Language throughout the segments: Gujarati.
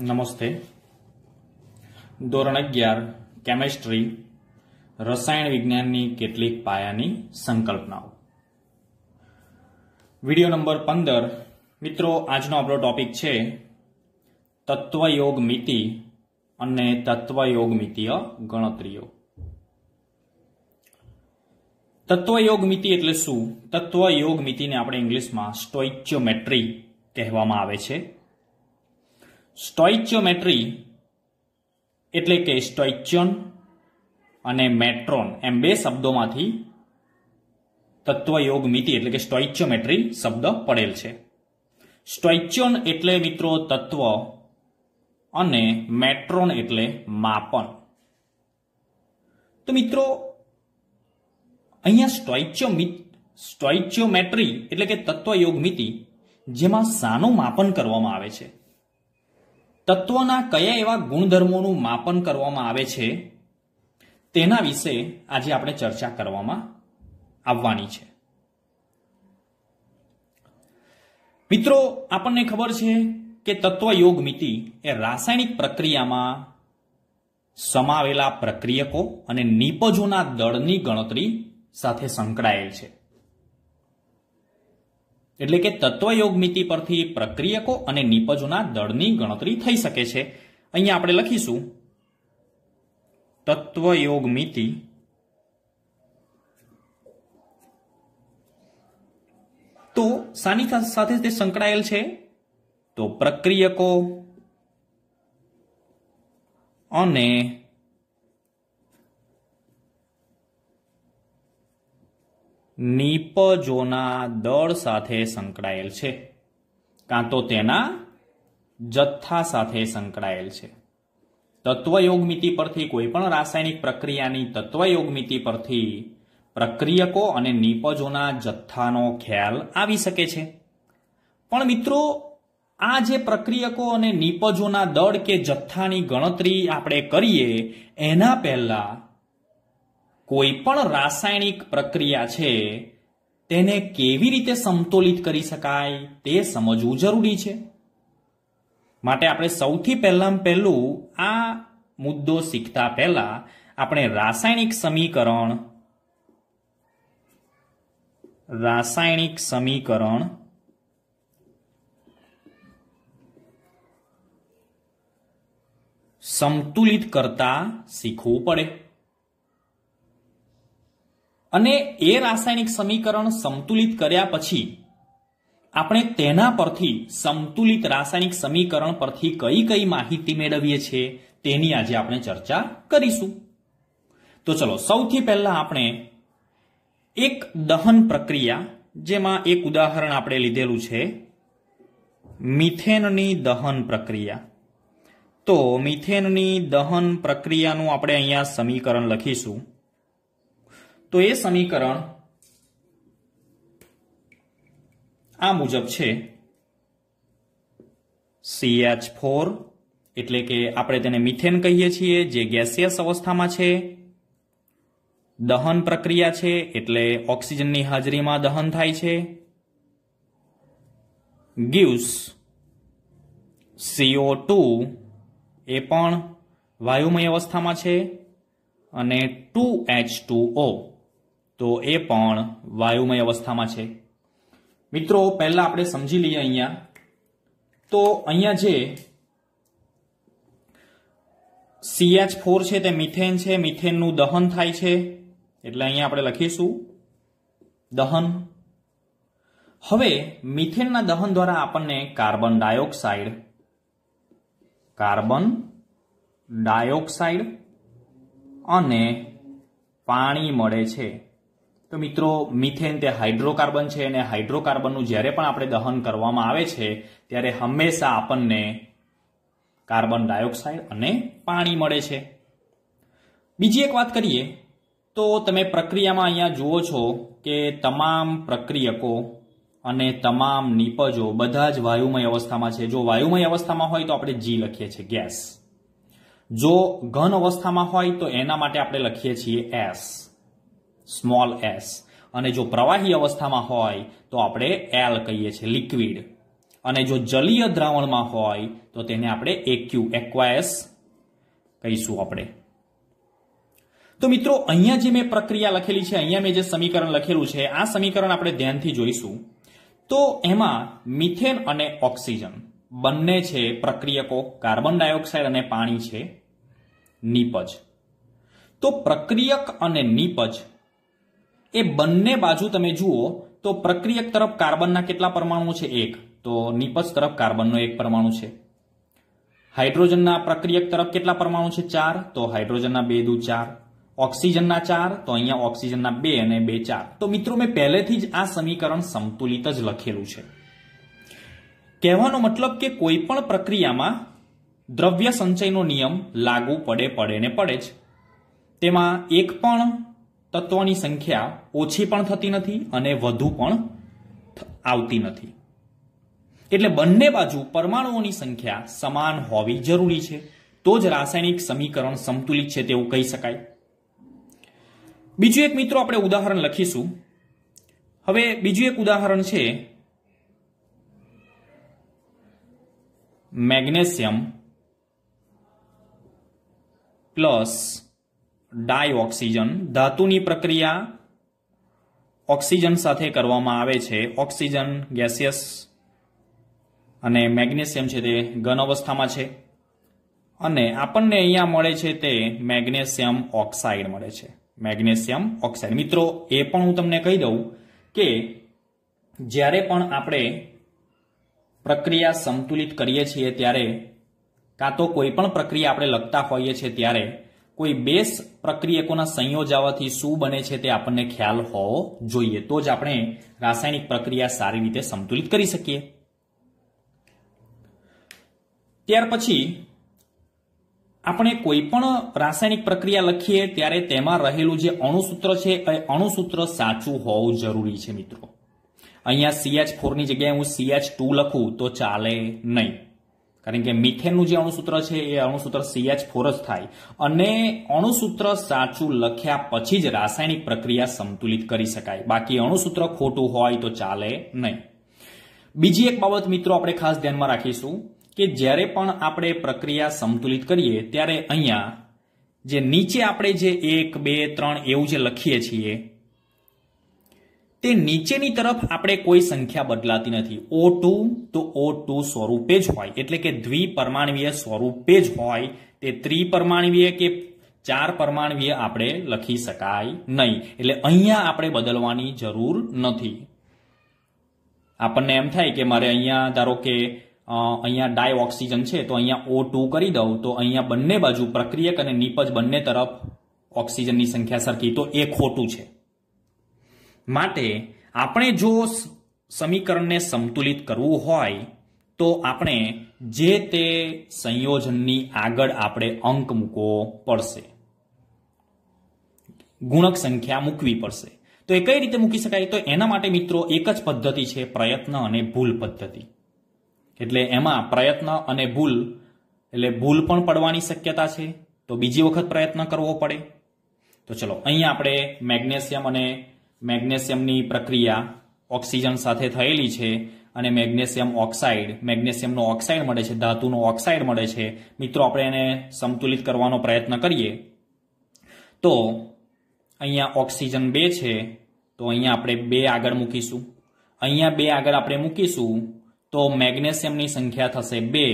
નમસ્તે. ધોરણ અગિયાર કેમેસ્ટ્રી રસાયણ વિજ્ઞાનની કેટલીક પાયાની સંકલ્પનાઓ. વિડિયો નંબર પંદર. મિત્રો, આજનો આપણો ટોપિક છે તત્વયોગ મિતિ અને તત્વયોગ મિતિય ગણતરીઓ. તત્વયોગ મિતિ એટલે શું? તત્વયોગ મિતિને આપણે ઇંગ્લિશમાં સ્ટોઇચ્યોમેટ્રી કહેવામાં આવે છે. સ્ટોઇચ્યોમેટ્રી એટલે કે સ્ટોઇચ્યોન અને મેટ્રોન એમ બે શબ્દોમાંથી તત્વયોગ મિતિ એટલે કે સ્ટોઇચ્યોમેટ્રી શબ્દ પડેલ છે. સ્ટોઇચ્યોન એટલે મિત્રો તત્વ અને મેટ્રોન એટલે માપન. તો મિત્રો, અહીંયા સ્ટોઇચ્યો સ્ટોઇચ્યોમેટ્રી એટલે કે તત્વયોગ મિતિ જેમાં સાનું માપન કરવામાં આવે છે. તત્વના કયા એવા ગુણધર્મોનું માપન કરવામાં આવે છે, તેના વિશે આજે આપણે ચર્ચા કરવામાં આવવાની છે. મિત્રો, આપણને ખબર છે કે તત્વ યોગમિતિ એ રાસાયણિક પ્રક્રિયામાં સમાવેલા પ્રક્રિયકો અને નિપજોના દળની ગણતરી સાથે સંકળાયેલ છે. એટલે કે તત્વયોગ મિતિ પરથી પ્રક્રિયકો અને નિપજોના દળની ગણતરી થઈ શકે છે. અહીંયા આપણે લખીશું. તત્વયોગ મિતિ તો સાની સાથે તે સંકળાયેલ છે. તો પ્રક્રિયકો અને નિપજોના દળ સાથે સંકળાયેલ છે. કાં તો તેના જથ્થા સાથે સંકળાયેલ છે. તત્વયોગમિતિ પરથી કોઈ પણ રાસાયણિક પ્રક્રિયાની તત્વયોગમિતિ પરથી પ્રક્રિયકો અને નિપજોના જથ્થાનો ખ્યાલ આવી શકે છે. પણ મિત્રો, આ જે પ્રક્રિયકો અને નિપજોના દળ કે જથ્થાની ગણતરી આપણે કરીએ, એના પહેલા કોઈ પણ રાસાયણિક પ્રક્રિયા છે, તેને કેવી રીતે સમતોલિત કરી શકાય તે સમજવું જરૂરી છે. માટે આપણે સૌથી પહેલાં પહેલું આ મુદ્દો શીખતા પહેલા આપણે રાસાયણિક સમીકરણ રાસાયણિક સમીકરણ, સમતુલિત કરતા શીખવું પડે. અને એ રાસાયણિક સમીકરણ સમતુલિત કર્યા પછી આપણે તેના પરથી સમતુલિત રાસાયણિક સમીકરણ પરથી કઈ કઈ માહિતી મેળવીએ છીએ તેની આજે આપણે ચર્ચા કરીશું. તો ચલો, સૌથી પહેલા આપણે એક દહન પ્રક્રિયા, જેમાં એક ઉદાહરણ આપણે લીધેલું છે. મિથેનની દહન પ્રક્રિયા. તો મિથેનની દહન પ્રક્રિયાનું આપણે અહીંયા સમીકરણ લખીશું. તો એ સમીકરણ આ મુજબ છે. સીએચ ફોર એટલે કે આપણે તેને મિથેન કહીએ છીએ, જે ગેસિયસ અવસ્થામાં છે. દહન પ્રક્રિયા છે, એટલે ઓક્સિજનની હાજરીમાં દહન થાય છે. ગીવ્સ સીઓ ટુ એ પણ વાયુમય અવસ્થામાં છે અને ટુ એચ ટુ ઓ તો એ પણ વાયુમય અવસ્થામાં છે. મિત્રો, પહેલા આપણે સમજી લઈએ અહીંયા. તો અહીંયા જે સીએચ ફોર છે તે મિથેન છે. મિથેનનું દહન થાય છે. એટલે અહીંયા આપણે લખીશું દહન. હવે મિથેનના દહન દ્વારા આપણને કાર્બન ડાયોક્સાઇડ કાર્બન ડાયોક્સાઇડ અને પાણી મળે છે. તો મિત્રો, મિથેન તે હાઇડ્રોકાર્બન છે અને હાઇડ્રોકાર્બનનું જ્યારે પણ આપણે દહન કરવામાં આવે છે, ત્યારે હંમેશા આપણને કાર્બન ડાયોક્સાઇડ અને પાણી મળે છે. બીજી એક વાત કરીએ, તો તમે પ્રક્રિયામાં અહીંયા જુઓ છો કે તમામ પ્રક્રિયકો અને તમામ નિપજો બધા જ વાયુમય અવસ્થામાં છે. જો વાયુમય અવસ્થામાં હોય તો આપણે જી લખીએ છીએ ગેસ. જો ઘન અવસ્થામાં હોય તો એના માટે આપણે લખીએ છીએ એસ. સ્મોલ એસ અને જો પ્રવાહી અવસ્થામાં હોય, તો આપણે એલ કહીએ છીએ લિક્વિડ. અને જો જલીય દ્રાવણમાં હોય, તો તેને આપણે એક્યુ એક્વાયસ કહીશું આપણે. તો મિત્રો, અહીંયા જે મેં પ્રક્રિયા લખેલી છે, અહીંયા મેં જે સમીકરણ લખેલું છે, આ સમીકરણ આપણે ધ્યાનથી જોઈશું. તો એમાં મિથેન અને ઓક્સિજન બંને છે પ્રક્રિયકો, કાર્બન ડાયોક્સાઇડ અને પાણી છે. નીપજ. તો પ્રક્રિયક અને નીપજ એ બંને બાજુ તમે જુઓ, તો પ્રક્રિયક તરફ કાર્બનના કેટલા પરમાણુઓ છે? એક. તો નીપજ તરફ કાર્બનનો એક પરમાણુ છે. હાઇડ્રોજનના પ્રક્રિયક તરફ કેટલા પરમાણુ છે? ચાર. તો હાઇડ્રોજનના બે દુ ચાર. ઓક્સિજનના ચાર, તો અહીંયા ઓક્સિજનના બે અને બે ચાર. તો મિત્રો, મેં પહેલેથી જ આ સમીકરણ સંતુલિત જ લખેલું છે. કહેવાનો મતલબ કે કોઈ પણ પ્રક્રિયામાં દ્રવ્ય સંચયનો નિયમ લાગુ પડે પડે ને પડે જ. તેમાં એક પણ તત્વોની સંખ્યા ઓછી પણ થતી નથી અને વધુ પણ આવતી નથી. એટલે બંને બાજુ પરમાણુઓની સંખ્યા સમાન હોવી જરૂરી છે. તો જ રાસાયણિક સમીકરણ સંતુલિત છે તેવું કહી શકાય. બીજું એક મિત્રો આપણે ઉદાહરણ લખીશું. હવે બીજું એક ઉદાહરણ છે મેગ્નેશિયમ પ્લસ ડાયઓક્સિજન, ધાતુની પ્રક્રિયા ઓક્સિજન સાથે કરવામાં આવે છે. ઓક્સિજન, ગેસિયસ અને મેગ્નેશિયમ છે તે ઘન અવસ્થામાં છે. અને આપણને અહીંયા મળે છે તે મેગ્નેશિયમ ઓક્સાઇડ મળે છે. Magnesium oxide. મિત્રો, એ પણ હું તમને કહી દઉં કે જ્યારે પણ આપણે પ્રક્રિયા સંતુલિત કરીએ છીએ ત્યારે કાં તો કોઈ પણ પ્રક્રિયા આપણે લખતા હોઈએ છીએ ત્યારે કોઈ બે પ્રક્રિયકોના સંયોજાવાથી શું બને છે તે આપણને ખ્યાલ હોવો જોઈએ. તો જ આપણે રાસાયણિક પ્રક્રિયા સારી રીતે સંતુલિત કરી શકીએ. ત્યાર પછી આપણે કોઈ પણ રાસાયણિક પ્રક્રિયા લખીએ ત્યારે તેમાં રહેલું જે અણુસૂત્ર છે એ અણુસૂત્ર સાચું હોવું જરૂરી છે મિત્રો. અહીંયા સીએચ ફોરની જગ્યાએ હું સીએચ ટુ લખું તો ચાલે નહીં. કારણ કે મિથેનનું જે અણુસૂત્ર છે, એ અણુસૂત્ર સીએચ ફોર જ થાય. અને અણુસૂત્ર સાચું લખ્યા પછી જ રાસાયણિક પ્રક્રિયા સંતુલિત કરી શકાય. બાકી અણુસૂત્ર ખોટું હોય તો ચાલે નહીં. બીજી એક બાબત મિત્રો આપણે ખાસ ધ્યાનમાં રાખીશું કે જ્યારે પણ આપણે પ્રક્રિયા સંતુલિત કરીએ, ત્યારે અહીંયા જે નીચે આપણે જે એક, બે, ત્રણ એવું જે લખીએ છીએ તે નીચેની તરફ આપણે કોઈ સંખ્યા બદલાતી નથી. ઓ ટુ તો ઓ ટુ સ્વરૂપે જ હોય. એટલે કે દ્વિપરમાણવીય સ્વરૂપે જ હોય. તે ત્રિપરમાણવીય કે ચાર પરમાણવીય આપણે લખી શકાય નહીં. એટલે અહીંયા આપણે બદલવાની જરૂર નથી. આપણને એમ થાય કે મારે અહીંયા, ધારો કે અહીંયા ડાય ઓક્સિજન છે, તો અહીંયા ઓ ટુ કરી દઉં, તો અહીંયા બંને બાજુ પ્રક્રિયક અને નિપજ બંને તરફ ઓક્સિજનની સંખ્યા સરખી. તો એ ખોટું છે. માટે આપણે જો સમીકરણને સંતુલિત કરવું હોય, તો આપણે જે તે સંયોજનની આગળ આપણે અંક મૂકવો પડશે. ગુણક સંખ્યા મૂકવી પડશે. તો એ કઈ રીતે મૂકી શકાય? તો એના માટે મિત્રો એક જ પદ્ધતિ છે પ્રયત્ન અને ભૂલ પદ્ધતિ. એટલે એમાં પ્રયત્ન અને ભૂલ, એટલે ભૂલ પણ પડવાની શક્યતા છે, તો બીજી વખત પ્રયત્ન કરવો પડે. તો ચલો, અહીંયા આપણે મેગ્નેશિયમ અને મેગ્નેશિયમની પ્રક્રિયા ઓક્સિજન સાથે થયેલી છે અને મેગ્નેશિયમ ઓક્સાઇડ, મેગ્નેશિયમનો ઓક્સાઇડ મળે છે, ધાતુનો ઓક્સાઇડ મળે છે. મિત્રો, આપણે એને સંતુલિત કરવાનો પ્રયત્ન કરીએ. તો અહીંયા ઓક્સિજન બે છે, તો અહીંયા આપણે બે આગળ મૂકીશું. અહીંયા બે આગળ આપણે મૂકીશું, તો મેગ્નેશિયમની સંખ્યા થશે બે,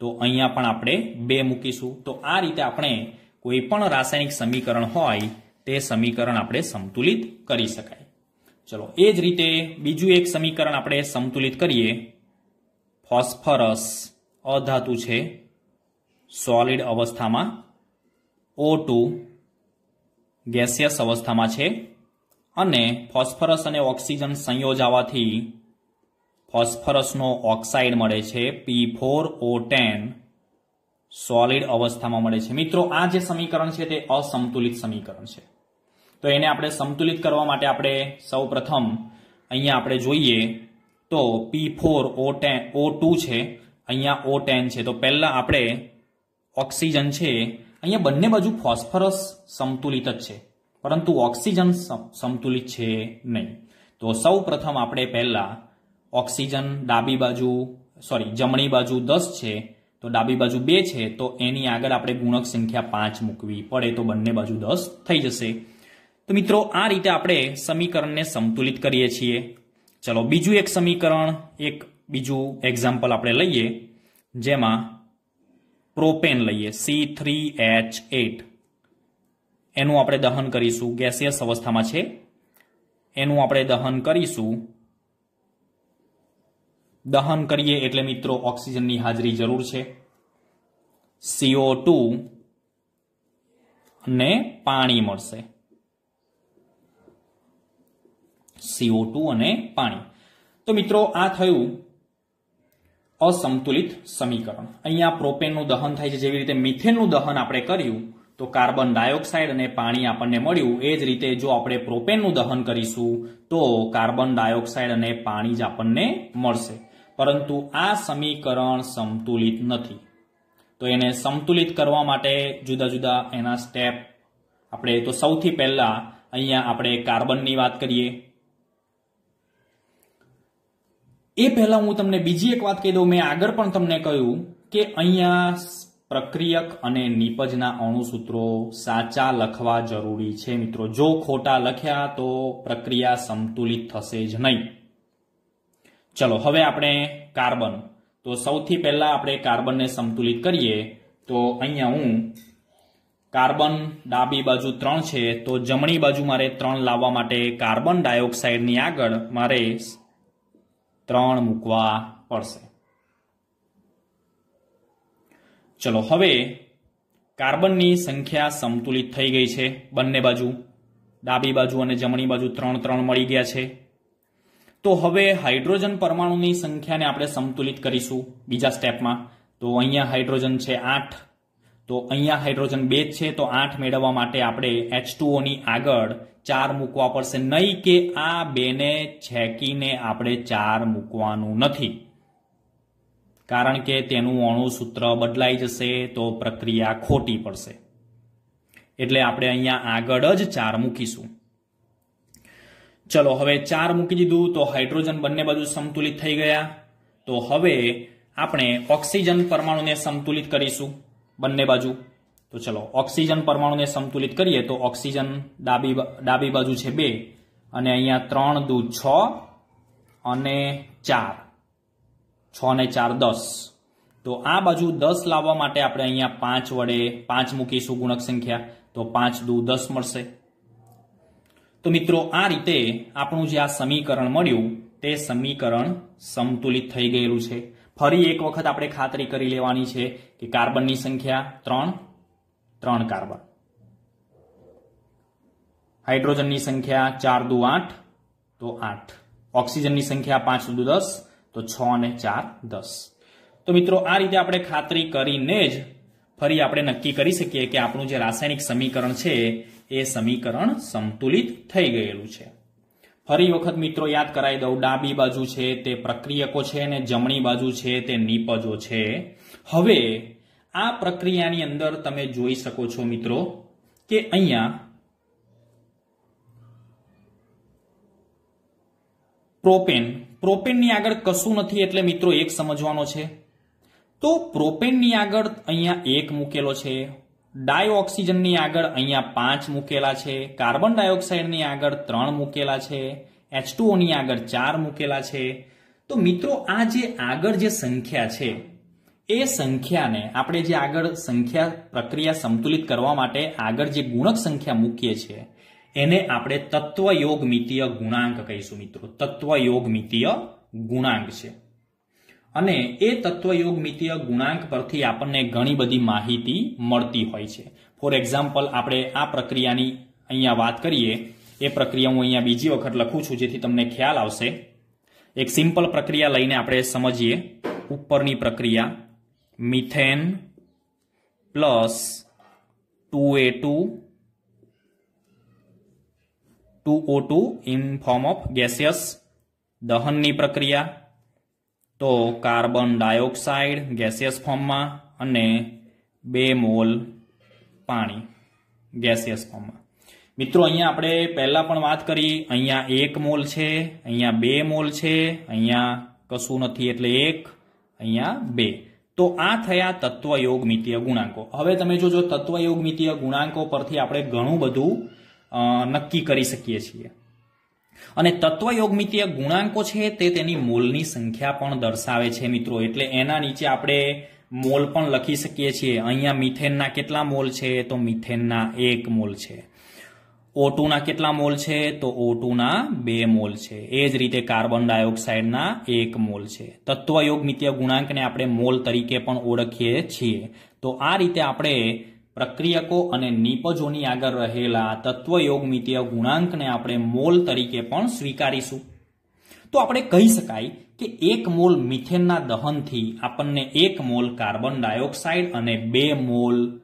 તો અહીંયા પણ આપણે બે મૂકીશું. તો આ રીતે આપણે કોઈ પણ રાસાયણિક સમીકરણ હોય તે સમીકરણ આપણે સંતુલિત કરી શકાય. ચલો, એ જ રીતે બીજું એક સમીકરણ આપણે સંતુલિત કરીએ. ફોસ્ફરસ અધાતુ છે. સોલિડ અવસ્થામાં ઓ ટુ ગેસિયસ અવસ્થામાં છે. અને ફોસ્ફરસ અને ઓક્સિજન સંયોજાવાથી ફોસ્ફરસનો ઓક્સાઇડ મળે છે P four O ten solid અવસ્થામાં મળે છે. મિત્રો, આ જે સમીકરણ છે તે અસંતુલિત સમીકરણ છે. તો એને આપણે સંતુલિત કરવા માટે આપણે સૌ પ્રથમ અહીંયા આપણે જોઈએ તો P four O ten O two છે, અહીંયા ઓ ટેન છે. તો પહેલાં આપણે ઓક્સિજન છે, અહીંયા બંને બાજુ ફોસ્ફરસ સંતુલિત જ છે, પરંતુ ઓક્સિજન સંતુલિત છે નહીં. તો સૌ પ્રથમ આપણે પહેલાં ઓક્સિજન ડાબી બાજુ, સોરી, જમણી બાજુ દસ છે, તો ડાબી બાજુ બે છે, તો એની આગળ આપણે ગુણક સંખ્યા પાંચ મૂકવી પડે, તો બંને બાજુ દસ થઈ જશે. તો મિત્રો, આ રીતે આપણે સમીકરણને સંતુલિત કરીએ છીએ. ચલો, બીજું એક સમીકરણ, એક બીજું એક્ઝામ્પલ આપણે લઈએ, જેમાં પ્રોપેન લઈએ સી થ્રી એચ એટ એનું આપણે દહન કરીશું, ગેસિયસ અવસ્થામાં છે. એનું આપણે દહન કરીશું. દહન કરીએ એટલે મિત્રો, ઓક્સિજનની હાજરી જરૂર છે. સીઓ ટુ ને પાણી મળશે. સીઓ ટુ અને પાણી. તો મિત્રો, આ થયું અસંતુલિત સમીકરણ. અહીંયા પ્રોપેનનું દહન થાય છે. જેવી રીતે મિથેનનું દહન આપણે કર્યું, તો કાર્બન ડાયોક્સાઇડ અને પાણી આપણને મળ્યું. એ જ રીતે જો આપણે પ્રોપેનનું દહન કરીશું, તો કાર્બન ડાયોક્સાઇડ અને પાણી જ આપણને મળશે. પરંતુ આ સમીકરણ સંતુલિત નથી. તો એને સંતુલિત કરવા માટે જુદા જુદા એના સ્ટેપ. આપણે તો સૌથી પહેલા અહીંયા આપણે કાર્બનની વાત કરીએ. એ પહેલા હું તમને બીજી એક વાત કહી દઉં. મેં આગળ પણ તમને કહ્યું કે અહીંયા પ્રક્રિયક અને નિપજના અણુસૂત્રો સાચા લખવા જરૂરી છે મિત્રો. જો ખોટા લખ્યા તો પ્રક્રિયા સંતુલિત થશે જ નહીં. ચલો, હવે આપણે કાર્બન. તો સૌથી પહેલા આપણે કાર્બનને સંતુલિત કરીએ. તો અહીંયા હું કાર્બન ડાબી બાજુ ત્રણ છે. તો જમણી બાજુ મારે ત્રણ લાવવા માટે કાર્બન ડાયોક્સાઇડની આગળ મારે ત્રણ મૂકવા પડશે. ચલો, હવે કાર્બનની સંખ્યા સંતુલિત થઈ ગઈ છે બંને બાજુ. ડાબી બાજુ અને જમણી બાજુ ત્રણ ત્રણ મળી ગયા છે. તો હવે હાઇડ્રોજન પરમાણુની સંખ્યાને આપણે સંતુલિત કરીશું બીજા સ્ટેપમાં. તો અહીંયા હાઇડ્રોજન છે આઠ તો અહીંયા હાઇડ્રોજન બે છે, તો આઠ મેળવવા માટે આપણે એચની આગળ ચાર મૂકવા પડશે. નહીં કે આ બેને છેકીને આપણે ચાર મૂકવાનું નથી. કારણ કે તેનું અણુસૂત્ર બદલાઈ જશે, તો પ્રક્રિયા ખોટી પડશે. એટલે આપણે અહીંયા આગળ જ ચાર મૂકીશું. ચલો, હવે ચાર મૂકી દીધું, તો હાઇડ્રોજન બંને બાજુ સંતુલિત થઈ ગયા. તો હવે આપણે ઓક્સિજન પરમાણુને સંતુલિત કરીશું. બંને બાજુ. તો ચલો, ઓક્સિજન પરમાણુને સંતુલિત કરીએ તો ઓક્સિજન ડાબી ડાબી બાજુ છે બે અને અહીંયા ત્રણ દૂ છ અને ચાર. છ ને ચાર દસ. તો આ બાજુ દસ લાવવા માટે આપણે અહીંયા પાંચ વડે પાંચ મૂકીશું ગુણક સંખ્યા. તો પાંચ દૂ દસ મળશે. તો મિત્રો, આ રીતે આપણું જે આ સમીકરણ મળ્યું, તે સમીકરણ સંતુલિત થઈ ગયેલું છે. ફરી એક વખત આપણે ખાતરી કરી લેવાની છે કે કાર્બનની સંખ્યા ત્રણ ત્રણ કાર્બન. હાઇડ્રોજનની સંખ્યા ચાર દુ આઠ, તો આઠ. ઓક્સિજનની સંખ્યા પાંચ દુ દસ, તો છ અને ચાર દસ. તો મિત્રો, આ રીતે આપણે ખાતરી કરીને જ ફરી આપણે નક્કી કરી શકીએ કે આપણું જે રાસાયણિક સમીકરણ છે, એ સમીકરણ સંતુલિત થઈ ગયેલું છે. ફરી વખત મિત્રો યાદ કરાવી દઉં, ડાબી બાજુ છે તે પ્રક્રિયકો છે અને જમણી બાજુ છે તે નિપજો છે. હવે આ પ્રક્રિયાની અંદર તમે જોઈ શકો છો મિત્રો કે અહીંયા પ્રોપેન, પ્રોપેનની આગળ કશું નથી એટલે મિત્રો એક સમજવાનો છે. તો પ્રોપેનની આગળ અહીંયા એક મૂકેલો છે. ડાયઓક્સિજનની આગળ અહીંયા પાંચ મૂકેલા છે, કાર્બન ડાયોક્સાઇડની આગળ ત્રણ મૂકેલા છે એચની આગળ ચાર મૂકેલા છે. તો મિત્રો, આ જે આગળ જે સંખ્યા છે, એ સંખ્યાને આપણે જે આગળ સંખ્યા પ્રક્રિયા સંતુલિત કરવા માટે આગળ જે ગુણક સંખ્યા મૂકીએ છીએ, એને આપણે તત્વયોગમિતીય ગુણાંક કહીશું મિત્રો. તત્વયોગમિતીય ગુણાંક છે. અને એ તત્વયોગમિતીય ગુણાંક પરથી આપણને ઘણી બધી માહિતી મળતી હોય છે. ફોર એક્ઝામ્પલ આપણે આ પ્રક્રિયાની અહીંયા વાત કરીએ. એ પ્રક્રિયા હું અહીંયા બીજી વખત લખું છું જેથી તમને ખ્યાલ આવશે. એક સિમ્પલ પ્રક્રિયા લઈને આપણે સમજીએ. ઉપરની પ્રક્રિયા, methane plus two A two two O two in form of gaseous. દહનની પ્રક્રિયા તો કાર્બન ડાયોક્સાઇડ ગેસિયસ ફોર્મમાં અને બે મોલ પાણી ગેસિયસ ફોર્મમાં. મિત્રો, અહીંયા આપણે પહેલા પણ વાત કરી, અહીંયા એક મોલ છે, અહીંયા બે મોલ છે, અહીંયા કશું નથી એટલે એક, અહીંયા બે. તો આ થયા તત્વયોગમિતીય ગુણાંકો. હવે તમે જોજો તત્વયોગમિતીય ગુણાંકો પરથી આપણે ઘણું બધું નક્કી કરી શકીએ છીએ. અને તત્વયોગમિતીય ગુણાંકો છે તે તેની મોલની સંખ્યા પણ દર્શાવે છે મિત્રો. એટલે એના નીચે આપણે મોલ પણ લખી શકીએ છીએ. અહીંયા મિથેનના કેટલા મોલ છે? તો મિથેનના એક મોલ છે. ઓટુના કેટલા મોલ છે? તો ઓટુના બે મોલ છે. એ જ રીતે કાર્બન ડાયોક્સાઇડના એક મોલ છે. તત્વયોગમિતીય ગુણાંકને આપણે મોલ તરીકે પણ ઓળખીએ છીએ. તો આ રીતે આપણે પ્રક્રિયકો અને નિપજોની આગળ રહેલા તત્વયોગમિતીય ગુણાંકને આપણે મોલ તરીકે પણ સ્વીકારીશું. તો આપણે કહી શકાય કે એક મોલ મિથેનના દહનથી આપણને એક મોલ કાર્બન ડાયોક્સાઇડ અને બે મોલ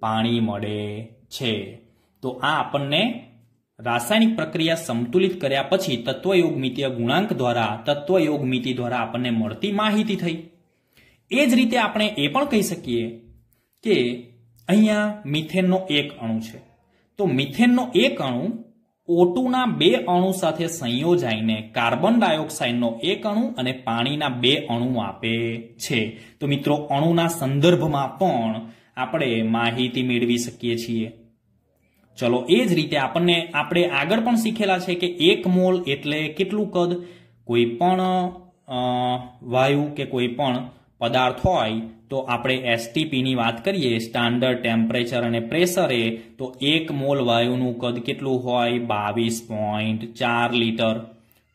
પાણી મળે છે. તો આ આપણને રાસાયણિક પ્રક્રિયા સંતુલિત કર્યા પછી તત્વયોગમિતીય ગુણાંક દ્વારા, તત્વયોગમિતિ દ્વારા આપણને મળતી માહિતી થઈ. એ જ રીતે આપણે એ પણ કહી શકીએ કે અહીંયા મિથેનનો એક અણુ છે. તો મિથેનનો એક અણુ ઓટુના બે અણુ સાથે સંયોજાઈને કાર્બન ડાયોક્સાઇડનો એક અણુ અને પાણીના બે અણુ આપે છે. તો મિત્રો, અણુના સંદર્ભમાં પણ આપણે માહિતી મેળવી શકીએ છીએ. ચલો, એ જ રીતે આપણને, આપણે આગળ પણ શીખેલા છે કે એક મોલ એટલે કેટલું કદ? કોઈ પણ વાયુ કે કોઈ પણ પદાર્થ હોય તો આપણે એસટીપીની વાત કરીએ સ્ટાન્ડર્ડ ટેમ્પરેચર અને પ્રેશરે તો એક મોલ વાયુનું કદ કેટલું હોય? બાવીસ પોઈન્ટ ચાર લીટર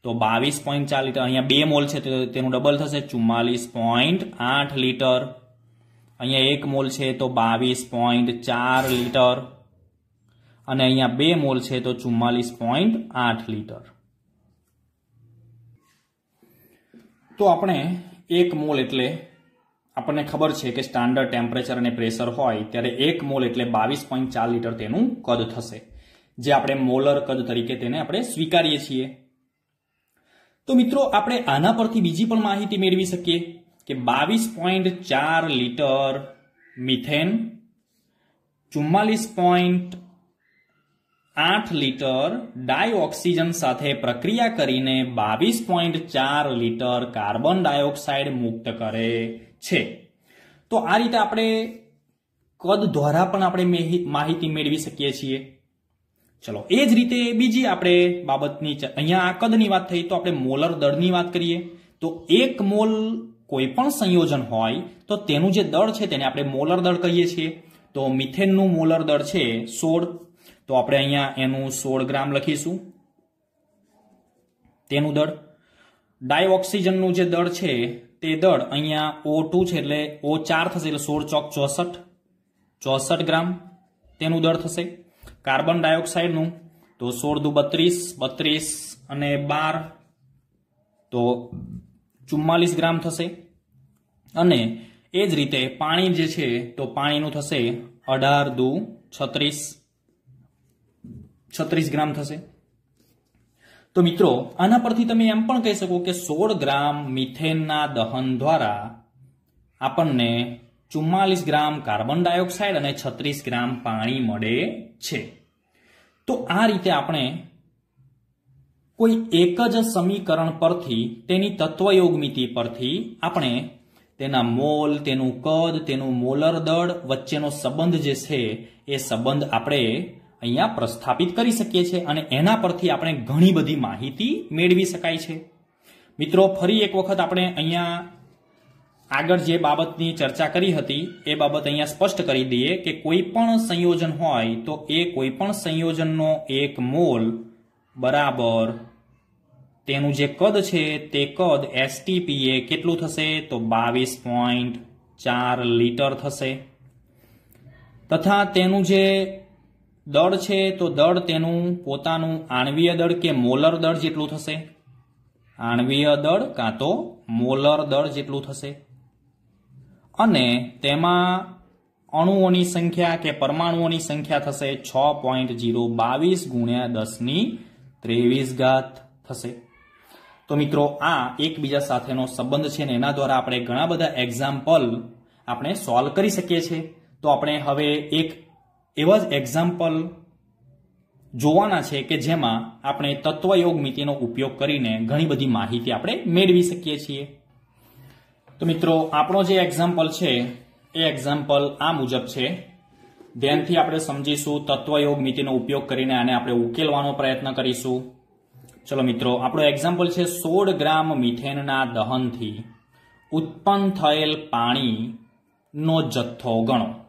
તો બાવીસ પોઈન્ટ ચાર લીટર અહીંયા બે મોલ છે, તો તેનું ડબલ થશે ચુમ્માલીસ પોઈન્ટ આઠ લીટર અહીંયા એક મોલ છે, તો બાવીસ પોઈન્ટ ચાર લીટર અને અહીંયા બે મોલ છે, તો ચુમ્માલીસ પોઈન્ટ આઠ લીટર તો આપણે એક મોલ એટલે આપણને ખબર છે કે સ્ટાન્ડર્ડ ટેમ્પરેચર અને પ્રેશર હોય ત્યારે એક મોલ એટલે બાવીસ પોઈન્ટ ચાર લીટર તેનું કદ થશે. જે આપણે મોલર કદ તરીકે તેને આપણે સ્વીકારીએ છીએ. તો મિત્રો, આપણે આના પરથી બીજી પણ માહિતી મેળવી શકીએ કે બાવીસ પોઈન્ટ ચાર લીટર મિથેન ચુમ્માલીસ પોઈન્ટ આઠ લીટર ડાયઓક્સિજન સાથે પ્રક્રિયા કરીને બાવીસ પોઈન્ટ ચાર લીટર કાર્બન ડાયોક્સાઇડ મુક્ત કરે. છે. તો આ રીતે આપણે કદ દ્વારા પણ આપણે મેહી- માહિતી મેળવી શકીએ છીએ. ચલો, એ જ રીતે બીજી આપણે બાબતની અહીંયા આ કદની વાત થઈ, તો આપણે મોલર દળની વાત કરીએ. તો એક મોલ કોઈ પણ સંયોજન હોય, તો તેનું જે દળ છે તેને આપણે મોલર દળ કહીએ છીએ. તો મિથેનનું મોલર દળ છે સોળ. તો આપણે અહીંયા એનું સોળ ગ્રામ લખીશું. તેનું દળ. ડાયઓક્સિજનનું જે દળ છે તે દળ અહીંયા ઓ ટુ છે એટલે ઓ ચાર થશે એટલે સોળ ચોક ચોસઠ. ચોસઠ ગ્રામ તેનું દળ થશે. કાર્બન ડાયોક્સાઇડનું તો સોળ દુ બત્રીસ બત્રીસ અને બાર તો ચુમ્માલીસ ગ્રામ થશે. અને એ જ રીતે પાણી જે છે તો પાણીનું થશે અઢાર દુ છત્રીસ. છત્રીસ ગ્રામ થશે. તો મિત્રો, આના પરથી તમે એમ પણ કહી શકો કે સોળ ગ્રામ મિથેનના દહન દ્વારા આપણને ચુમ્માલીસ ગ્રામ કાર્બન ડાયોક્સાઇડ અને છત્રીસ ગ્રામ પાણી મળે છે. તો આ રીતે આપણે કોઈ એક જ સમીકરણ પરથી, તેની તત્વયોગમિતિ પરથી આપણે તેના મોલ, તેનું કદ, તેનું મોલર દળ વચ્ચેનો સંબંધ જે છે, એ સંબંધ આપણે અહીંયા પ્રસ્થાપિત કરી શકીએ છીએ અને એના પરથી આપણે ઘણી બધી માહિતી મેળવી શકાય છે. મિત્રો, ફરી એક વખત આપણે અહીંયા આગળ જે બાબતની ચર્ચા કરી હતી, એ બાબત અહીંયા સ્પષ્ટ કરી દઈએ કે કોઈ પણ સંયોજન હોય તો એ કોઈ પણ સંયોજનનો એક મોલ બરાબર તેનું જે કદ છે તે કદ એસટીપી એ કેટલું થશે? તો બાવીસ પોઈન્ટ ચાર લીટર થશે. તથા તેનું જે દળ છે તો દળ તેનું પોતાનું આણવીય દળ કે મોલર દળ જેટલું થશે? આણવીય દળ કાં તો મોલર દળ જેટલું થશે? અને તેમાં અણુઓની સંખ્યા કે પરમાણુઓની સંખ્યા થશે છ પોઈન્ટ જીરો બાવીસ ગુણ્યા દસની ત્રેવીસ ઘાત થશે. તો મિત્રો, આ એકબીજા સાથેનો સંબંધ છે ને એના દ્વારા આપણે ઘણા બધા એક્ઝામ્પલ આપણે સોલ્વ કરી શકીએ છીએ. તો આપણે હવે એક એવા જ એક્ઝામ્પલ જોવાના છે કે જેમાં આપણે તત્વયોગ મિતિનો ઉપયોગ કરીને ઘણી બધી માહિતી આપણે મેળવી શકીએ છીએ. તો મિત્રો, આપણો જે એક્ઝામ્પલ છે, એ એક્ઝામ્પલ આ મુજબ છે. ધ્યાનથી આપણે સમજીશું તત્વયોગ મિતિનો ઉપયોગ કરીને આને આપણે ઉકેલવાનો પ્રયત્ન કરીશું. ચલો મિત્રો, આપણો એક્ઝામ્પલ છે સોળ ગ્રામ મિથેનના દહનથી ઉત્પન્ન થયેલ પાણીનો જથ્થો ગણો.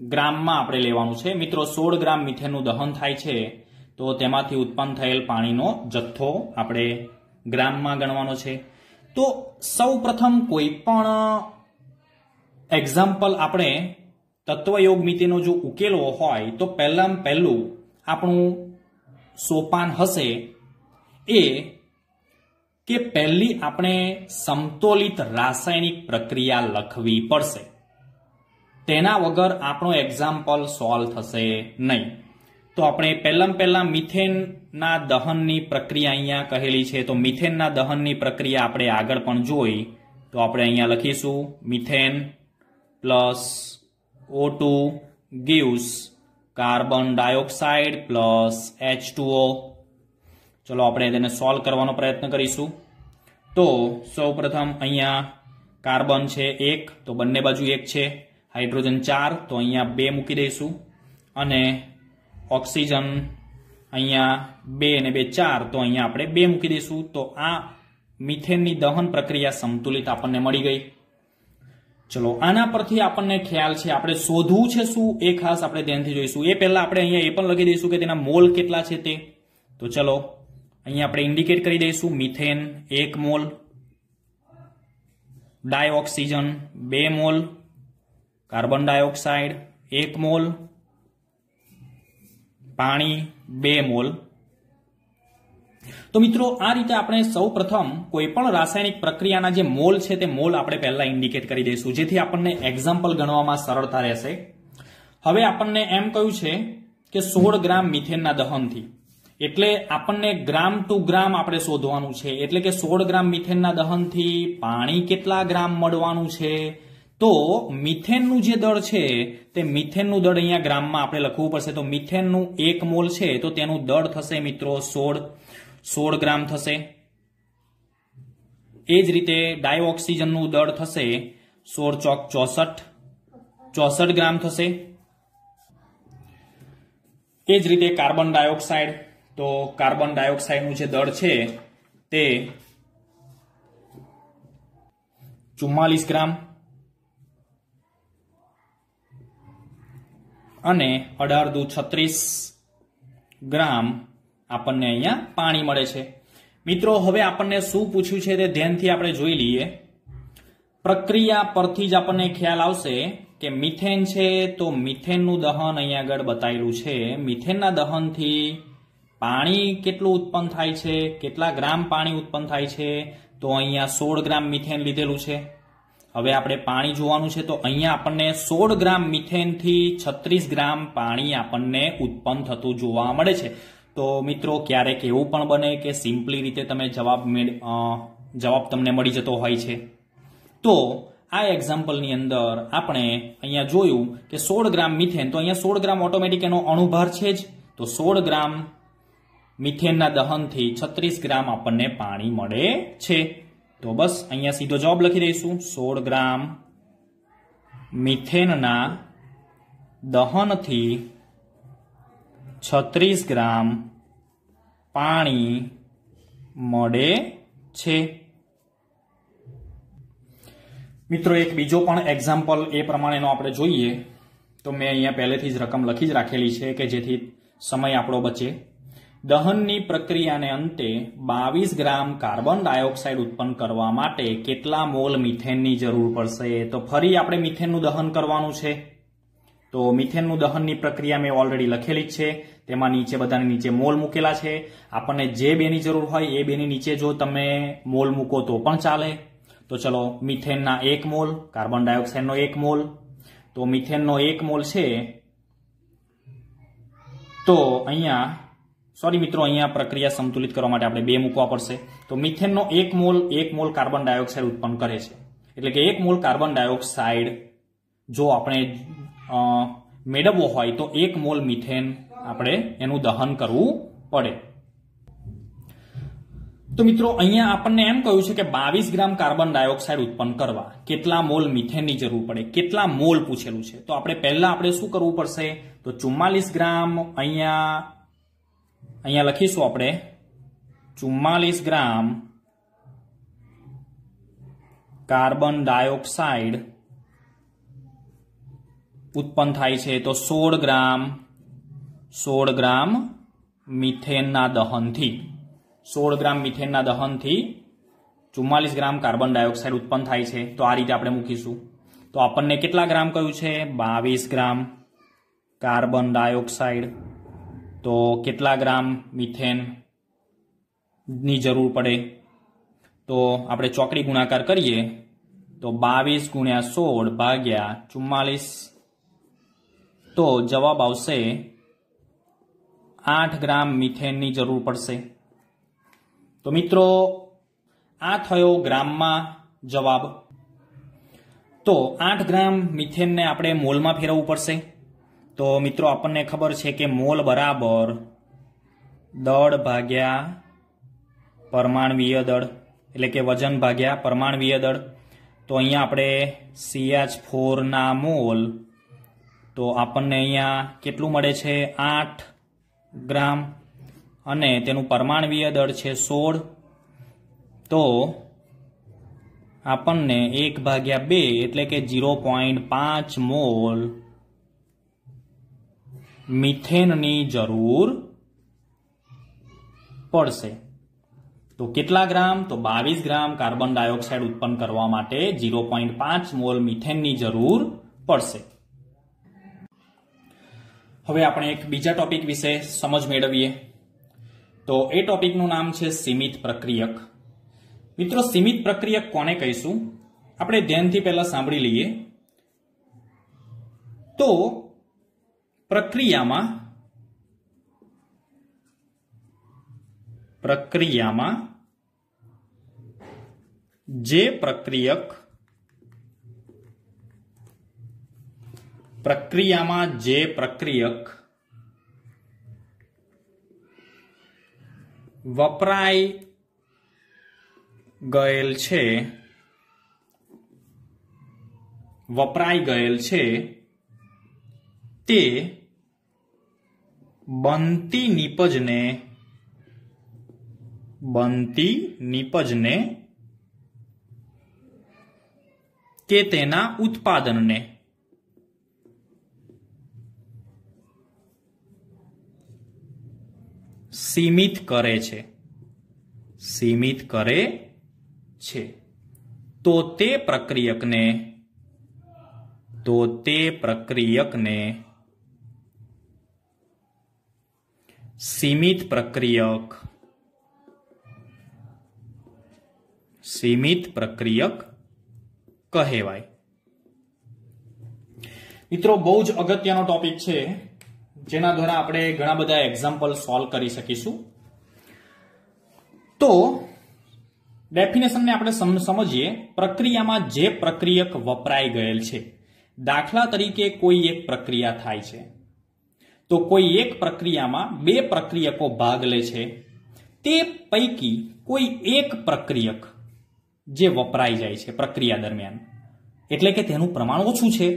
ગ્રામમાં આપણે લેવાનું છે. મિત્રો, સોળ ગ્રામ મિથેનનું દહન થાય છે, તો તેમાંથી ઉત્પન્ન થયેલ પાણીનો જથ્થો આપણે ગ્રામમાં ગણવાનો છે. તો સૌ પ્રથમ કોઈ પણ એક્ઝામ્પલ આપણે તત્વયોગ મિતિનો જો ઉકેલવો હોય, તો પહેલામાં પહેલું આપણું સોપાન હશે એ કે પહેલી આપણે સમતોલિત રાસાયણિક પ્રક્રિયા લખવી પડશે. તેના વગર આપણો એક્ઝામ્પલ સોલ્વ થશે નહીં. તો આપણે પહેલાં પહેલાં મિથેનના દહનની પ્રક્રિયા અહીંયા કહેલી છે. તો મિથેનના દહનની પ્રક્રિયા આપણે આગળ પણ જોઈ. તો આપણે અહીંયા લખીશું, methane plus O two gives carbon dioxide plus H ચલો આપણે તેને સોલ્વ કરવાનો પ્રયત્ન કરીશું. તો સૌપ્રથમ અહીંયા કાર્બન છે એક, તો બંને બાજુ એક છે. હાઇડ્રોજન ચાર તો અહીંયા બે મૂકી દઈશું. અને ઓક્સિજન અહીંયા બે અને બે ચાર તો અહીંયા આપણે બે મૂકી દઈશું. તો આ મિથેનની દહન પ્રક્રિયા સંતુલિત આપણને મળી ગઈ. ચલો, આના પરથી આપણને ખ્યાલ છે, આપણે શોધવું છે શું? એ ખાસ આપણે ધ્યાનથી જોઈશું. એ પહેલા આપણે અહીંયા એ પણ લખી દઈશું કે તેના મોલ કેટલા છે તે. તો ચલો, અહીંયા આપણે ઇન્ડિકેટ કરી દઈશું, મિથેન એક મોલ, ડાયોક્સિજન બે મોલ કાર્બન ડાયોક્સાઇડ એક મોલ, પાણી બે મોલ. તો મિત્રો, આ રીતે આપણે સૌ પ્રથમ કોઈ રાસાયણિક પ્રક્રિયાના જે મોલ છે તે મોલ આપણે પહેલા ઇન્ડિકેટ કરી દઈશું. જેથી આપણને એક્ઝામ્પલ ગણવામાં સરળતા રહેશે. હવે આપણને એમ કહ્યું છે કે સોળ ગ્રામ મિથેનના દહનથી. એટલે આપણને ગ્રામ ટુ ગ્રામ આપણે શોધવાનું છે. એટલે કે સોળ ગ્રામ મિથેનના દહનથી પાણી કેટલા ગ્રામ મળવાનું છે? તો મિથેનનું જે દળ છે, તે મિથેનનું દળ અહીંયા ગ્રામમાં આપણે લખવું પડશે. તો મિથેનનું એક મોલ છે, તો તેનું દળ થશે મિત્રો સોળ. સોળ ગ્રામ થશે. એ જ રીતે ડાયોક્સિજનનું દળ થશે સોળ ચોક ચોસઠ. ચોસઠ ગ્રામ થશે. એ જ રીતે કાર્બન ડાયોક્સાઇડ. તો કાર્બન ડાયોક્સાઇડનું જે દળ છે, તે ચુમ્માલીસ ગ્રામ. અને અઢાર દુ છત્રીસ ગ્રામ આપણને અહીંયા પાણી મળે છે. મિત્રો, હવે આપણને શું પૂછ્યું છે તે ધ્યાનથી આપણે જોઈ લઈએ. પ્રક્રિયા પરથી જ આપણને ખ્યાલ આવશે કે મિથેન છે તો મિથેનનું દહન અહીંયા આગળ બતાવેલું છે. મિથેનના દહનથી પાણી કેટલું ઉત્પન્ન થાય છે? કેટલા ગ્રામ પાણી ઉત્પન્ન થાય છે? તો અહીંયા સોળ ગ્રામ મિથેન લીધેલું છે. હવે આપણે પાણી જોવાનું છે તો અહીંયા આપણને સોળ ગ્રામ મિથેનથી છત્રીસ ગ્રામ પાણી આપણને ઉત્પન્ન થતું જોવા મળે છે. તો મિત્રો, ક્યારેક એવું પણ બને કે સિમ્પલી રીતે તમે જવાબ જવાબ તમને મળી જતો હોય છે. તો આ એક્ઝામ્પલની અંદર આપણે અહીંયા જોયું કે સોળ ગ્રામ મિથેન, તો અહીંયા સોળ ગ્રામ ઓટોમેટિક એનો અણુભાર છે જ. તો સોળ ગ્રામ મિથેનના દહનથી છત્રીસ ગ્રામ આપણને પાણી મળે છે. તો બસ, અહીંયા સીધો જવાબ લખી દઈશું. સોળ ગ્રામ મિથેનના દહનથી છત્રીસ ગ્રામ પાણી મળે છે. મિત્રો, એક બીજો પણ એક્ઝામ્પલ એ પ્રમાણેનો આપણે જોઈએ. તો મેં અહીંયા પહેલેથી જ રકમ લખી જ રાખેલી છે કે જેથી સમય આપણો બચે. દહનની પ્રક્રિયાને અંતે બાવીસ ગ્રામ કાર્બન ડાયોક્સાઇડ ઉત્પન્ન કરવા માટે કેટલા મોલ મિથેનની જરૂર પડશે? તો ફરી આપણે મિથેનનું દહન કરવાનું છે. તો મિથેનનું દહનની પ્રક્રિયા મેં ઓલરેડી લખેલી જ છે. તેમાં નીચે બધાની નીચે મોલ મૂકેલા છે. આપણને જે બેની જરૂર હોય એ બેની નીચે જો તમે મોલ મૂકો તો પણ ચાલે. તો ચલો, મિથેનના એક મોલ, કાર્બન ડાયોક્સાઇડનો એક મોલ. તો મિથેનનો એક મોલ છે. તો અહીંયા સોરી મિત્રો, અહીંયા પ્રક્રિયા સંતુલિત કરવા માટે આપણે બે મૂકવા પડશે. તો મિથેનનો એક મોલ એક મોલ કાર્બન ડાયોક્સાઇડ ઉત્પન્ન કરે છે. એટલે કે એક મોલ કાર્બન ડાયોક્સાઇડ જો આપણે મેળવવો હોય તો એક મોલ મિથેન આપણે એનું દહન કરવું પડે. તો મિત્રો, અહીંયા આપણને એમ કહ્યું છે કે બાવીસ ગ્રામ કાર્બન ડાયોક્સાઇડ ઉત્પન્ન કરવા. કેટલા મોલ મિથેનની જરૂર પડે? કેટલા મોલ પૂછેલું છે? તો આપણે પહેલા આપણે શું કરવું પડશે? તો ચુમ્માલીસ ગ્રામ અહીંયા અહીંયા લખીશું આપણે ચુમ્માલીસ ગ્રામ કાર્બન ડાયોક્સાઇડ ઉત્પન્ન થાય છે. તો સોળ ગ્રામ સોળ ગ્રામ મિથેનના દહનથી, સોળ ગ્રામ મિથેનના દહનથી ચુમ્માલીસ ગ્રામ કાર્બન ડાયોક્સાઇડ ઉત્પન્ન થાય છે. તો આ રીતે આપણે મૂકીશું. તો આપણને કેટલા ગ્રામ કયું છે? બાવીસ ગ્રામ કાર્બન ડાયોક્સાઇડ. તો કેટલા ગ્રામ મિથેનની જરૂર પડે? તો આપણે ચોકડી ગુણાકાર કરીએ. તો બાવીસ ગુણ્યા સોળ ભાગ્યા ચુમ્માલીસ. તો જવાબ આવશે આઠ ગ્રામ મિથેનની જરૂર પડશે. તો મિત્રો, આ થયો ગ્રામમાં જવાબ. તો આઠ ગ્રામ મિથેનને આપણે મોલમાં ફેરવવું પડશે. તો મિત્રો, આપણને ખબર છે કે મોલ બરાબર દળ ભાગ્યા પરમાણવીય દળ, એટલે કે વજન ભાગ્યા પરમાણવીય દળ. તો અહીંયા આપણે સીએચ ફોરના મોલ, તો આપણને અહીંયા કેટલું મળે છે? આઠ ગ્રામ. અને તેનું પરમાણવીય દળ છે સોળ. તો આપણને એક ભાગ્યા બે, એટલે કે જીરો પોઈન્ટ પાંચ મોલ મિથેનની જરૂર પડશે. તો કેટલા ગ્રામ? તો બાવીસ ગ્રામ કાર્બન ડાયોક્સાઇડ ઉત્પન્ન કરવા માટે જીરો પોઈન્ટ પાંચ મોલ મિથેનની જરૂર પડશે. હવે આપણે એક બીજા ટોપિક વિશે સમજ મેળવીએ. તો એ ટોપિકનું નામ છે સીમિત પ્રક્રિયક. મિત્રો, સીમિત પ્રક્રિયક કોને કહીશું? આપણે ધ્યાનથી પહેલા સાંભળી લઈએ. તો પ્રક્રિયામાં પ્રક્રિયામાં જે પ્રક્રિયક પ્રક્રિયામાં જે પ્રક્રિયક વપરાય ગયેલ છે વપરાઈ ગયેલ છે તે બનતી નીપજને બનતી નીપજને કે તેના ઉત્પાદનને. સીમિત કરે છે. સીમિત કરે છે. તો તે પ્રક્રિયકને, તો તે પ્રક્રિયકને સીમિત પ્રક્રિયક. સીમિત પ્રક્રિયક કહેવાય. મિત્રો, બહુ જ અગત્યનો ટોપિક છે, જેના દ્વારા આપણે ઘણા બધા એક્ઝામ્પલ સોલ્વ કરી શકીશું. તો ડેફિનેશનને આપણે સમજીએ. પ્રક્રિયામાં જે પ્રક્રિયક વપરાઈ ગયેલ છે, દાખલા તરીકે કોઈ એક પ્રક્રિયા થાય છે. તો કોઈ એક પ્રક્રિયામાં બે પ્રક્રિયકો ભાગ લે છે. તે પૈકી કોઈ એક પ્રક્રિયક જે વપરાઈ જાય છે પ્રક્રિયા દરમિયાન. એટલે કે તેનું પ્રમાણ ઓછું છે.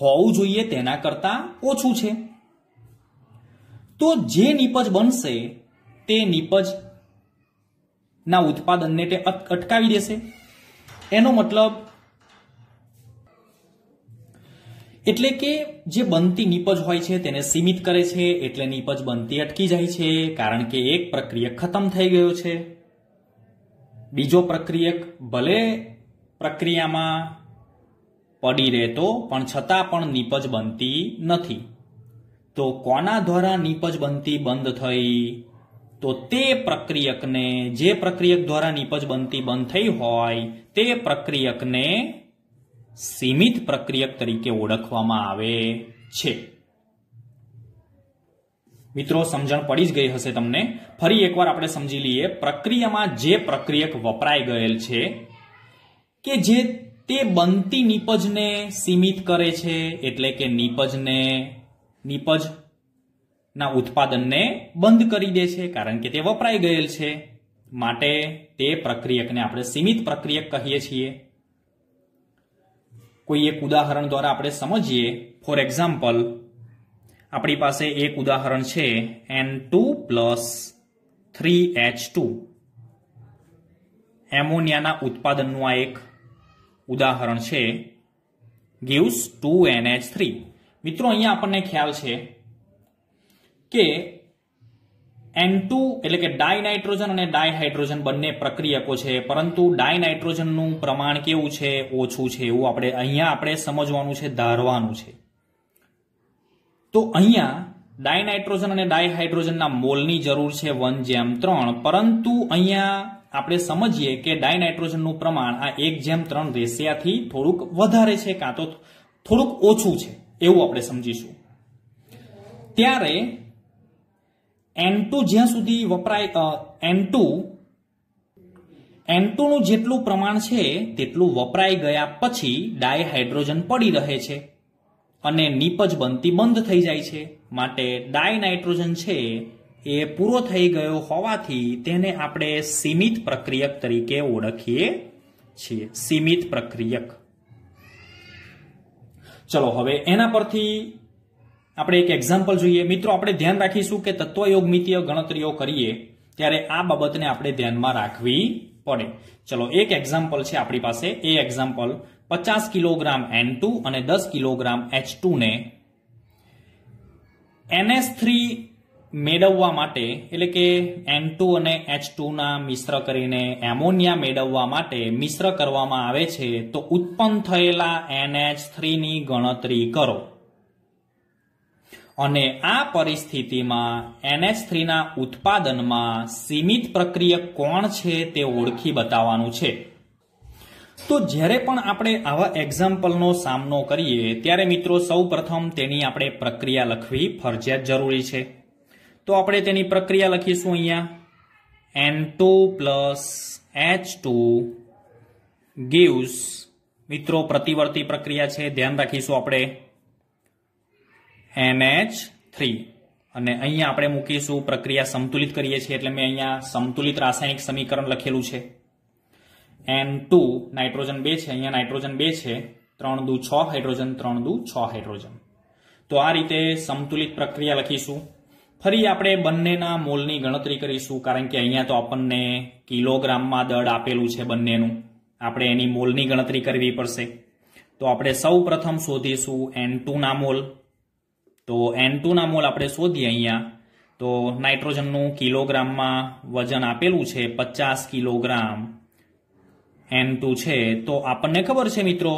હોવું જોઈએ તેના કરતા ઓછું છે. તો જે નીપજ બનશે તે નીપજ ના ઉત્પાદનને તે અટકાવી દેશે. એનો મતલબ એટલે કે જે બનતી નીપજ હોય છે તેને સીમિત કરે છે એટલે નીપજ બનતી અટકી જાય છે કારણ કે એક પ્રક્રિયક ખતમ થઈ ગયો છે. બીજો પ્રક્રિયક ભલે પ્રક્રિયામાં પડી રહેતો પણ છતાં પણ નીપજ બનતી નથી. તો કોના દ્વારા નીપજ બનતી બંધ થઈ? તો તે પ્રક્રિયકને જે પ્રક્રિયક દ્વારા નીપજ બનતી બંધ થઈ હોય તે પ્રક્રિયકને સીમિત પ્રક્રિયક તરીકે ઓળખવામાં આવે છે. મિત્રો, સમજણ પડી જ ગઈ હશે તમને. ફરી એકવાર આપણે સમજી લઈએ, પ્રક્રિયામાં જે પ્રક્રિયક વપરાઈ ગયેલ છે કે જે તે બનતી નીપજને સીમિત કરે છે, એટલે કે નીપજને નીપજ ના ઉત્પાદનને બંધ કરી દે છે, કારણ કે તે વપરાઈ ગયેલ છે. માટે તે પ્રક્રિયકને આપણે સીમિત પ્રક્રિયક કહીએ છીએ. કોઈ એક ઉદાહરણ દ્વારા આપણે સમજીએ. ફોર એક્ઝામ્પલ આપણી પાસે એક ઉદાહરણ છે N two plus three H two એમોનિયાના ઉત્પાદનનું આ એક ઉદાહરણ છે. Gives two N H three મિત્રો, અહીંયા આપણને ખ્યાલ છે કે એન ટુ એટલે કે ડાય નાઇટ્રોજન અને ડાય હાઇડ્રોજન બંને પ્રક્રિયકો છે. પરંતુ ડાય નાઇટ્રોજનનું પ્રમાણ કેવું છે? ઓછું છે એવું આપણે અહીંયા આપણે સમજવાનું છે, ધારવાનું છે. તો અહીંયા ડાય નાઇટ્રોજન અને ડાય હાઇડ્રોજનના મોલની જરૂર છે વન જેમ ત્રણ. પરંતુ અહીંયા આપણે સમજીએ કે ડાય નાઇટ્રોજનનું પ્રમાણ આ એક જેમ ત્રણ રેશિયાથી થોડુંક વધારે છે કાં તો થોડુંક ઓછું છે. એવું આપણે સમજીશું. ત્યારે એન ટુ જ્યાં સુધી વપરાય એન ટુ એન ટુનું જેટલું પ્રમાણ છે, તેટલું વપરાઈ ગયા પછી ડાય હાઇડ્રોજન પડી રહે છે અને નીપજ બનતી બંધ થઈ જાય છે. માટે ડાય નાઇટ્રોજન છે, એ પૂરો થઈ ગયો હોવાથી તેને આપણે સીમિત પ્રક્રિયક તરીકે ઓળખીએ છીએ. સીમિત પ્રક્રિયક. ચલો, હવે એના પરથી આપણે એક એક્ઝામ્પલ જોઈએ. મિત્રો, આપણે ધ્યાન રાખીશું કે તત્વયોગમિતીય ગણતરીઓ કરીએ ત્યારે આ બાબતને આપણે ધ્યાનમાં રાખવી પડે. ચલો, એક એક્ઝામ્પલ છે આપણી પાસે. એ એક્ઝામ્પલ પચાસ કિલોગ્રામ એન અને દસ કિલોગ્રામ એચ ને એનએસ થ્રી મેળવવા માટે, એટલે કે એન અને એચ ના મિશ્ર કરીને એમોનિયા મેળવવા માટે મિશ્ર કરવામાં આવે છે, તો ઉત્પન્ન થયેલા એનએચ થ્રીની ગણતરી કરો. અને આ પરિસ્થિતિમાં એનએચ થ્રીના ઉત્પાદનમાં સીમિત પ્રક્રિયક કોણ છે તે ઓળખી બતાવવાનું છે. તો જ્યારે પણ આપણે આવા એક્ઝામ્પલનો સામનો કરીએ, ત્યારે મિત્રો સૌપ્રથમ તેની આપણે પ્રક્રિયા લખવી ફરજિયાત જરૂરી છે. તો આપણે તેની પ્રક્રિયા લખીશું અહીંયા. N two plus H two gives મિત્રો પ્રતિવર્તી પ્રક્રિયા છે, ધ્યાન રાખીશું આપણે. એનએચ થ્રી અને અહીંયા આપણે મૂકીશું પ્રક્રિયા સંતુલિત કરીએ છીએ એટલે મેં અહીંયા સંતુલિત રાસાયણિક સમીકરણ લખેલું છે. એન ટુ નાઇટ્રોજન બે છે. અહીંયા નાઇટ્રોજન બે છે. ત્રણ દુ છ, હાઇડ્રોજન ત્રણ દુ છ હાઇડ્રોજન. તો આ રીતે સંતુલિત પ્રક્રિયા લખીશું. ફરી આપણે બંનેના મોલની ગણતરી કરીશું, કારણ કે અહીંયા તો આપણને કિલોગ્રામમાં દળ આપેલું છે બંનેનું. આપણે એની મોલની ગણતરી કરવી પડશે. તો આપણે સૌ પ્રથમ શોધીશું એન ટુના મોલ. તો એન ટુના મોલ આપણે શોધીએ અહીંયા. તો નાઇટ્રોજનનું કિલોગ્રામમાં વજન આપેલું છે પચાસ કિલોગ્રામ એન છે. તો આપણને ખબર છે મિત્રો,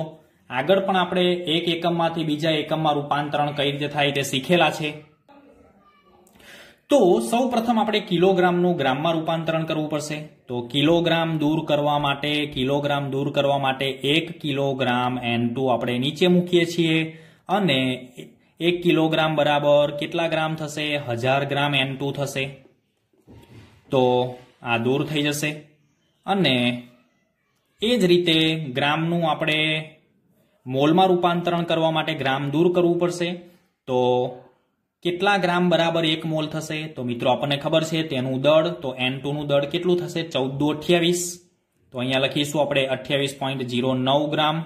આગળ પણ આપણે એક એકમમાંથી બીજા એકમમાં રૂપાંતરણ કઈ રીતે થાય તે શીખેલા છે. તો સૌ પ્રથમ આપણે કિલોગ્રામનું ગ્રામમાં રૂપાંતરણ કરવું પડશે. તો કિલોગ્રામ દૂર કરવા માટે, કિલોગ્રામ દૂર કરવા માટે એક કિલોગ્રામ એન આપણે નીચે મૂકીએ છીએ અને એક કિલોગ્રામ બરાબર કેટલા ગ્રામ થશે? હજાર ગ્રામ એન થશે. તો આ દૂર થઈ જશે. અને એ જ રીતે ગ્રામનું આપણે મોલમાં રૂપાંતરણ કરવા માટે ગ્રામ દૂર કરવું પડશે. તો કેટલા ગ્રામ બરાબર એક મોલ થશે? તો મિત્રો, આપણને ખબર છે તેનું દળ, તો એન ટુનું દળ કેટલું થશે? ચૌદ અઠ્યાવીસ. તો અહીંયા લખીશું આપણે અઠ્યાવીસ પોઈન્ટ જીરો નવ ગ્રામ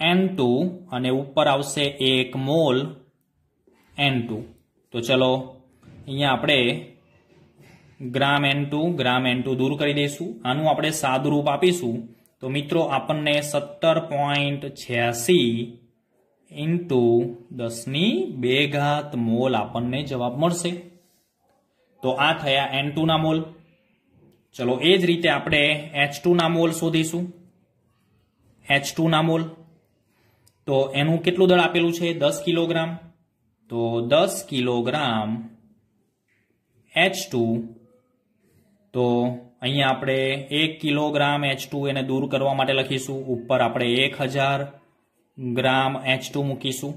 એન ટુ અને ઉપર આવશે એક મોલ. એન ટુ તો ચલો, અહીંયા આપણે gram N two gram N two દૂર કરી દઈશું. આનું આપણે સાદુરૂપ આપીશું. તો મિત્રો, આપણને સત્તર પોઈન્ટ છ્યાસી ઇન્ટુ દસની બે ઘાત મોલ આપણને જવાબ મળશે. તો આ થયા એન ટુના મોલ. ચલો, એ જ રીતે આપણે એચ ટુના મોલ શોધીશું. એચ ટુના મોલ. તો એનું કેટલું દળ આપેલું છે? દસ કિલોગ્રામ. તો દસ કિલોગ્રામ એચ ટુ તો અહીંયા આપણે એક કિલોગ્રામ એચ ટુ એને દૂર કરવા માટે લખીશું. ઉપર આપણે એક હજાર ગ્રામ એચ ટુ મૂકીશું.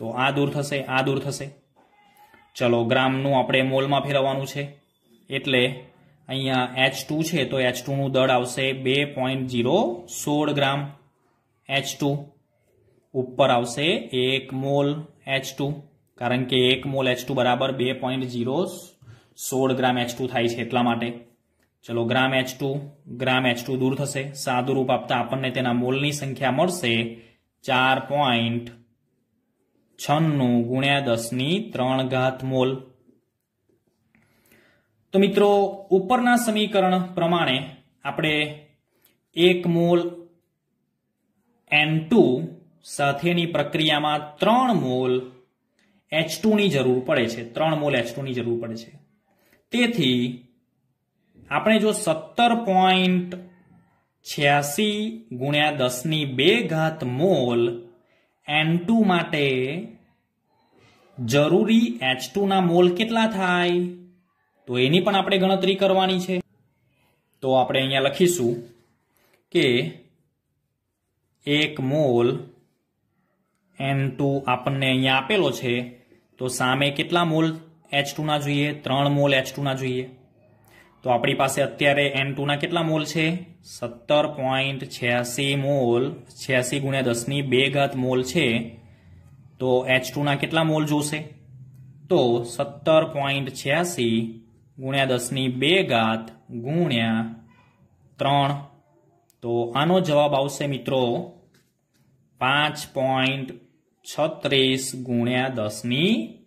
તો આ દૂર થશે, આ દૂર થશે. ચલો, ગ્રામનું આપણે મોલમાં ફેરવવાનું છે. એટલે અહીંયા એચ ટુ છે, તો એચ ટુનું દળ આવશે બે પોઈન્ટ જીરો સોળ ગ્રામ એચ ટુ ઉપર આવશે એક મોલ એચ ટુ કારણ કે એક મોલ એચ ટુ બરાબર બે પોઈન્ટ જીરો સોળ ગ્રામ એચ ટુ થાય છે એટલા માટે. ચલો gram H two gram H two દૂર થશે. સાદું રૂપ આપતા આપણને તેના મોલની સંખ્યા મળશે ચાર પોઈન્ટ છન્નું ગુણ્યા દસની ત્રણ ઘાત મોલ. તો મિત્રો, ઉપરના સમીકરણ પ્રમાણે આપણે એક મોલ એન ટુ સાથેની પ્રક્રિયામાં ત્રણ મોલ એચની જરૂર પડે છે. ત્રણ મોલ એચની જરૂર પડે છે. તેથી આપણે જો સત્તર પોઈન્ટ છ્યાસી ગુણ્યા દસની બે ઘાત મોલ એન માટે જરૂરી એચ ના મોલ કેટલા થાય? તો એની પણ આપણે ગણતરી કરવાની છે. તો આપણે અહીંયા લખીશું કે એક મોલ એન આપણને અહીંયા આપેલો છે. તો સામે કેટલા મોલ એચ ટુના જોઈએ? ત્રણ મોલ એચ ટુના જોઈએ. તો આપણી પાસે અત્યારે એન ટુના કેટલા મોલ છે? સત્તર પોઈન્ટ છ્યાસી મોલ. છ્યાસી ગુણ્યા દસની બે ઘાત મોલ છે. તો એચ ટુના કેટલા મોલ જોશે? તો સત્તર પોઈન્ટ છ્યાસી ગુણ્યા દસની બે ઘાત ગુણ્યા ત્રણ. તો આનો જવાબ આવશે મિત્રો પાંચ પોઈન્ટ છત્રીસ ગુણ્યા દસની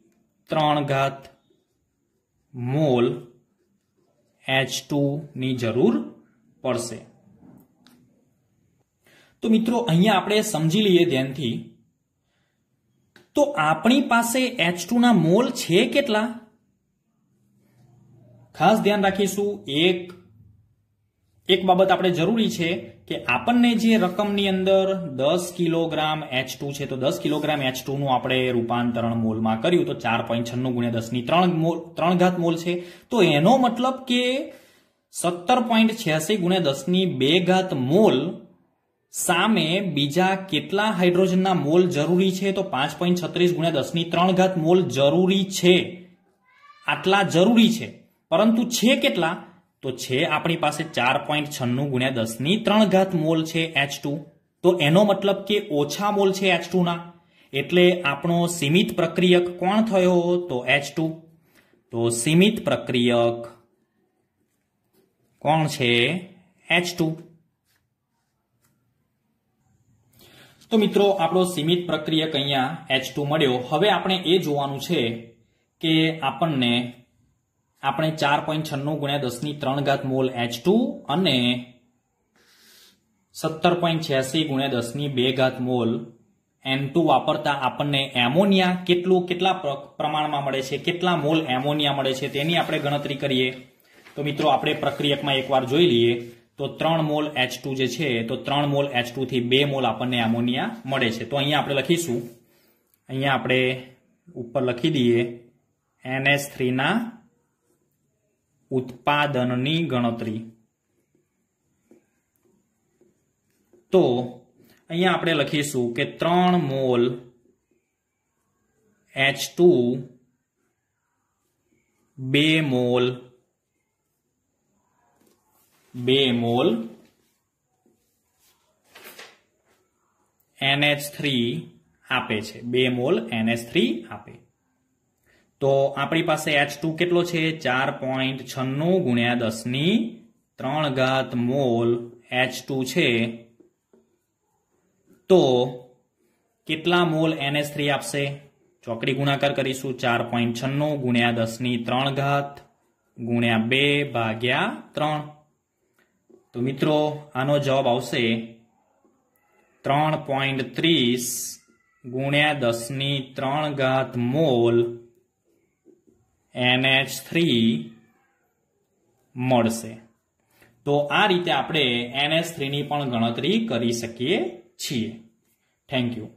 ત્રણ ઘાત મોલ એચની જરૂર પડશે. તો મિત્રો, અહીંયા આપણે સમજી લઈએ ધ્યાનથી. તો આપણી પાસે એચ ના મોલ છે કેટલા? ખાસ ધ્યાન રાખીશું, એક. એક બાબત આપણે જરૂરી છે કે આપણને જે રકમની અંદર દસ કિલોગ્રામ એચ ટુ છે, તો દસ કિલોગ્રામ એચ ટુ નું આપણે રૂપાંતરણ મોલમાં કર્યું, તો ચાર પોઈન્ટ છન્નું ગુણ્યા દસની ત્રણ મોલ, ત્રણ ઘાત મોલ છે. તો એનો મતલબ કે સત્તર પોઈન્ટ છ્યાસી ગુણ્યા દસની બે ઘાત મોલ સામે બીજા કેટલા હાઇડ્રોજનના મોલ જરૂરી છે, તો પાંચ પોઈન્ટ છત્રીસ ગુણ્યા દસની ત્રણ ઘાત મોલ જરૂરી છે. આટલા જરૂરી છે. પરંતુ છે કેટલા? તો છે આપણી પાસે ચાર પોઈન્ટ છન્નું ગુણ્યા દસની ત્રણ ઘાત મોલ છે એચ તો એનો મતલબ કે ઓછા મોલ છે એચ ટુના. એટલે આપણો સીમિત પ્રક્રિયક કોણ થયો? તો એચ તો સીમિત પ્રક્રિયક કોણ છે? H two. તો મિત્રો, આપણો સીમિત પ્રક્રિયક અહીંયા એચ મળ્યો. હવે આપણે એ જોવાનું છે કે આપણને આપણે ચાર પોઈન્ટ છન્નું ગુણ્યા દસની ત્રણ ઘાત મોલ એચ ટુ અને સત્તર પોઈન્ટ છ્યાસી ગુણ્યા દસની બે ઘાત મોલ એન ટુ વાપરતા આપણને એમોનિયા કેટલું, કેટલા પ્રમાણમાં મળે છે, કેટલા મોલ એમોનિયા મળે છે તેની આપણે ગણતરી કરીએ. તો મિત્રો, આપણે પ્રક્રિયકમાં એકવાર જોઈ લઈએ. તો ત્રણ મોલ એચ ટુ જે છે, તો ત્રણ મોલ એચ ટુ થી બે મોલ આપણને એમોનિયા મળે છે. તો અહીંયા આપણે લખીશું. અહીંયા આપણે ઉપર લખી દઈએ. એનએસ થ્રીના ઉત્પાદનની ગણતરી. તો અહીંયા આપણે લખીશું કે ત્રણ મોલ એચ ટુ બે મોલ બે મોલ એનએચ થ્રી આપે છે. બે મોલ એનએચ થ્રી આપે. તો આપણી પાસે એચ ટુ કેટલો છે? ચાર પોઈન્ટ છન્નું ગુણ્યા દસની ત્રણ ઘાત મોલ એચ ટુ છે. તો કેટલા મોલ એનએસ થ્રી આપશે? ચોકડી ગુણાકાર કરીશું. ચાર પોઈન્ટ છન્નું ગુણ્યા દસની ત્રણ ઘાત ગુણ્યા બે ભાગ્યા ત્રણ. તો મિત્રો, આનો જવાબ આવશે ત્રણ પોઈન્ટ ત્રીસ ગુણ્યા દસની ત્રણ ઘાત મોલ એનએચ થ્રી મળશે. તો આ રીતે આપણે એનએચ થ્રીની પણ ગણતરી કરી શકીએ છીએ. Thank you